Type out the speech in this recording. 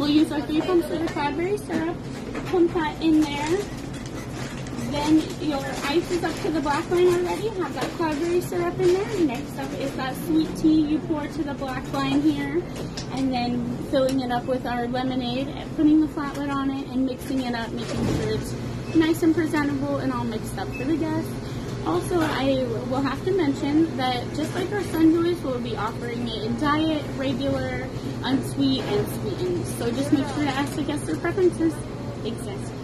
We'll use our three pumps of the cranberry syrup, pump that in there. Then your ice is up to the black line already. Have that cranberry syrup in there. Next up is that sweet tea you pour to the black line here. And then filling it up with our lemonade, and putting the flat lid on it and mixing it up, making sure it's nice and presentable and all mixed up for the guests. Also, I will have to mention that just like our we'll be offering it in diet, regular, unsweet, and sweetened. So just make sure to ask the guests their preferences. Thanks, guys.